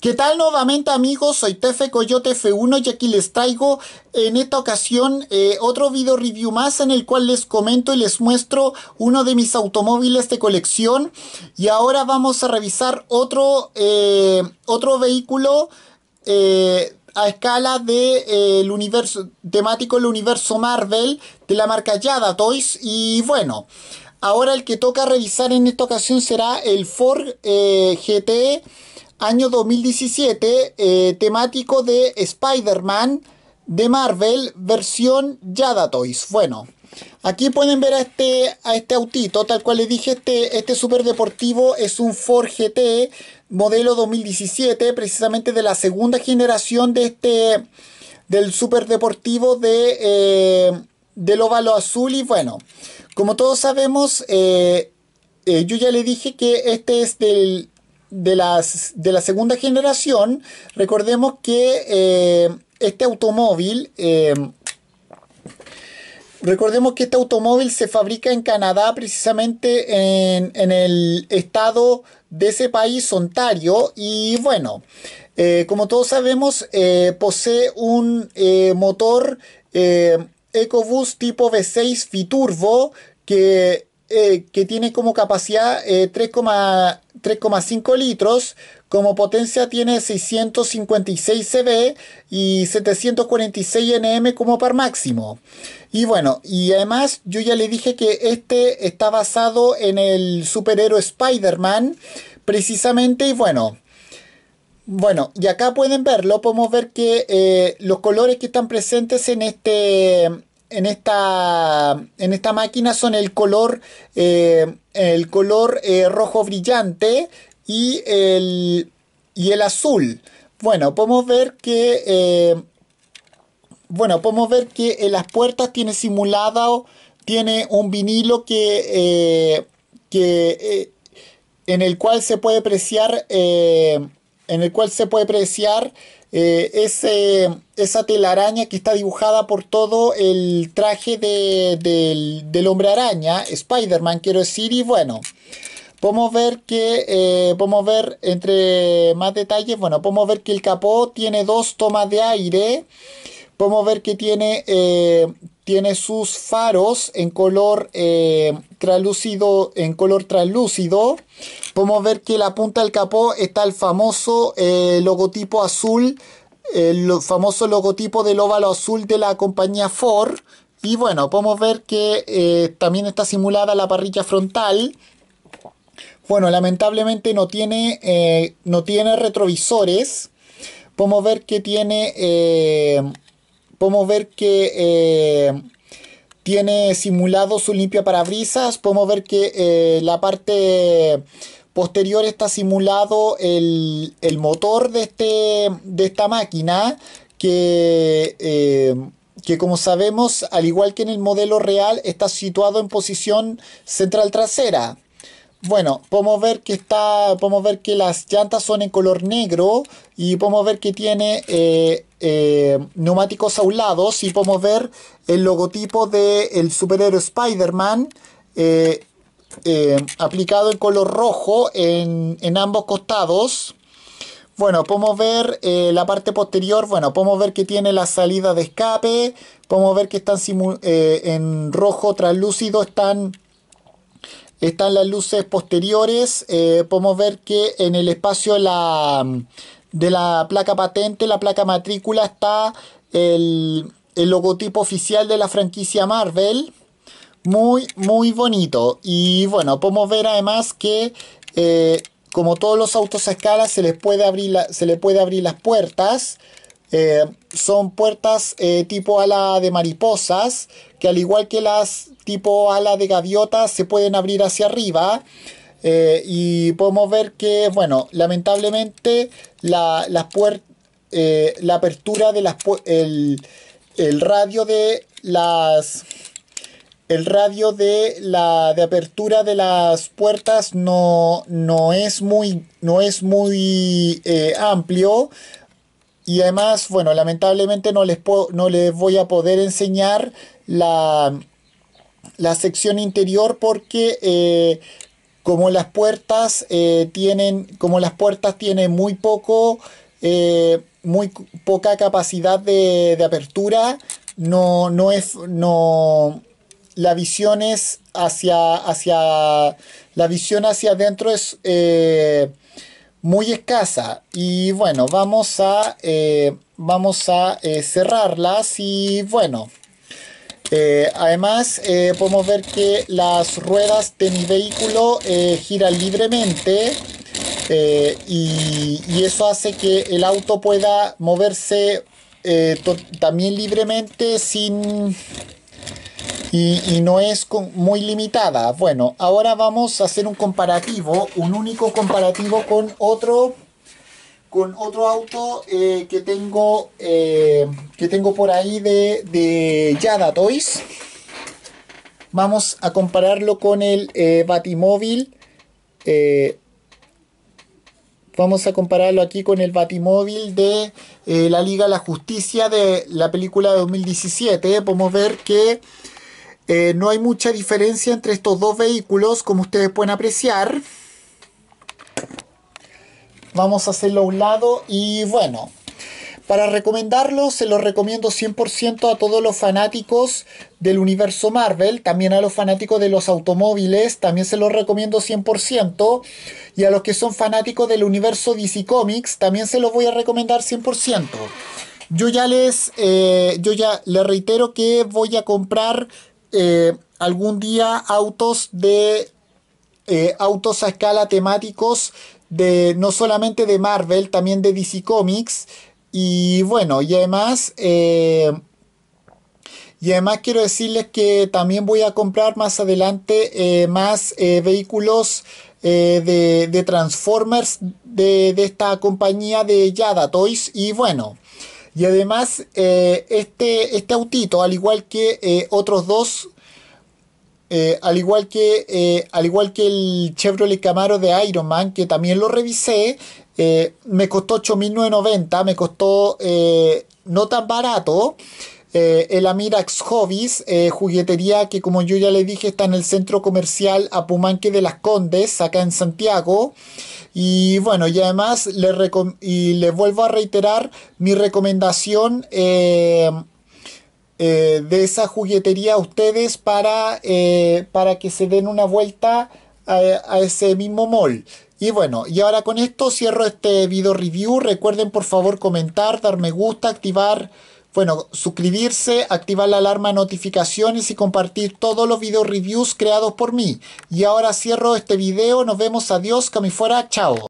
¿Qué tal nuevamente amigos? Soy Tefe Coyote F1 y aquí les traigo en esta ocasión eh, otro video review más en el cual les comento y les muestro uno de mis automóviles de colección. Y ahora vamos a revisar otro, eh, otro vehículo eh, a escala de universo temático del universo Marvel de la marca Yada Toys. Y bueno ahora el que toca revisar en esta ocasión será el Ford GT año 2017, eh, temático de Spider-Man de Marvel, versión Yada Toys. Bueno, aquí pueden ver a este, a este autito, tal cual les dije, este, este super deportivo es un Ford GT modelo 2017, precisamente de la segunda generación de este, del super deportivo de, eh, del óvalo azul. Y bueno, como todos sabemos, eh, yo ya le dije que este es del de, las, de la segunda generación, recordemos que eh, este automóvil, eh, recordemos que este automóvil se fabrica en Canadá, precisamente en, el estado de ese país, Ontario, y bueno, eh, como todos sabemos, posee un motor EcoBoost tipo V6 Biturbo que eh, que tiene como capacidad 3,5 eh, litros, como potencia tiene 656 CV y 746 NM como par máximo. Y bueno, y además yo ya le dije que este está basado en el superhéroe Spider-Man, precisamente, y bueno. Bueno, y acá pueden verlo, podemos ver que eh, los colores que están presentes en este, en esta, en esta máquina son el color, eh, el color eh, rojo brillante y el, y el azul. Bueno, podemos ver que eh, bueno, podemos ver que en las puertas tiene simulado, tiene un vinilo que, que en el cual se puede apreciar, en el cual se puede apreciar eh, ese, esa telaraña que está dibujada por todo el traje del, hombre araña, Spider-Man quiero decir, y bueno, podemos ver que, eh, podemos ver entre más detalles, bueno, podemos ver que el capó tiene dos tomas de aire, podemos ver que tiene, eh, tiene sus faros en color translúcido, en color translúcido, podemos ver que la punta del capó está el famoso eh, logotipo azul, el famoso logotipo del óvalo azul de la compañía Ford. Y bueno, podemos ver que eh, también está simulada la parrilla frontal. Bueno, lamentablemente no tiene, eh, no tiene retrovisores. Podemos ver que tiene. Podemos ver que tiene simulado su limpia parabrisas. Podemos ver que la parte Posterior está simulado el, motor de, este, de esta máquina que, eh, que como sabemos, al igual que en el modelo real, está situado en posición central trasera. Bueno, podemos ver que está, podemos ver que las llantas son en color negro y podemos ver que tiene eh, eh, neumáticos aulados y podemos ver el logotipo del el superhéroe Spider-Man eh, aplicado en color rojo en, ambos costados. Bueno, podemos ver eh, la parte posterior, bueno, podemos ver que tiene la salida de escape, podemos ver que están eh, en rojo translúcido, están, están las luces posteriores, podemos ver que en el espacio la, de la placa patente, la placa matrícula, está el, el logotipo oficial de la franquicia Marvel muy, muy bonito. Y bueno, podemos ver además que eh, como todos los autos a escala se les puede abrir, se le puede abrir las puertas. Eh, son puertas eh, tipo ala de mariposas, que al igual que las tipo ala de gaviotas se pueden abrir hacia arriba. Y podemos ver que, bueno, lamentablemente la, las la apertura de las el, el radio de las el radio de la de apertura de las puertas no, no es muy, no es muy eh, amplio. Y además, bueno, lamentablemente no les, no les voy a poder enseñar la, la sección interior porque eh, como las puertas tienen, como las puertas tienen muy poco, muy poca capacidad de, de apertura, no, no es, no, la visión es hacia, hacia, la visión hacia adentro es eh, muy escasa. Y bueno, vamos a, eh, vamos a eh, cerrarlas y bueno. Además podemos ver que las ruedas de mi vehículo giran libremente y, y, eso hace que el auto pueda moverse también libremente sin, y, no es muy limitada. Bueno, ahora vamos a hacer un comparativo, un único comparativo con otro con otro auto eh, que tengo eh, que tengo por ahí de, de Yada Toys. Vamos a compararlo con el eh, Batimóvil. vamos a compararlo aquí con el Batimóvil de la Liga de la Justicia de la película de 2017. Podemos ver que no hay mucha diferencia entre estos dos vehículos, como ustedes pueden apreciar. Vamos a hacerlo a un lado y bueno, para recomendarlo, se lo recomiendo 100% a todos los fanáticos del universo Marvel, también a los fanáticos de los automóviles, también se lo recomiendo 100%, y a los que son fanáticos del universo DC Comics, también se los voy a recomendar 100%. Yo ya les, eh, yo ya les reitero que voy a comprar eh, algún día autos de eh, autos a escala temáticos de no solamente de Marvel, también de DC Comics. Y bueno, y además, eh, y además quiero decirles que también voy a comprar más adelante más vehículos de, de, Transformers de, de, esta compañía de Yada Toys. Y bueno, y además, eh, este, este autito, al igual que eh, otros dos, eh, al, igual que, al igual que el Chevrolet Camaro de Iron Man, que también lo revisé, me costó 8.990, me costó no tan barato. el Amirax Hobbies, juguetería que como yo ya le dije está en el centro comercial Apumanque de las Condes, acá en Santiago. Y bueno, y además les, y les vuelvo a reiterar mi recomendación eh, de esa juguetería a ustedes para, eh, para que se den una vuelta a, ese mismo mall. Y bueno, y ahora con esto cierro este video review. Recuerden por favor comentar, dar me gusta, activar, bueno, suscribirse, activar la alarma de notificaciones y compartir todos los video reviews creados por mí. Y ahora cierro este video. Nos vemos. Adiós. Que fuera. Chao.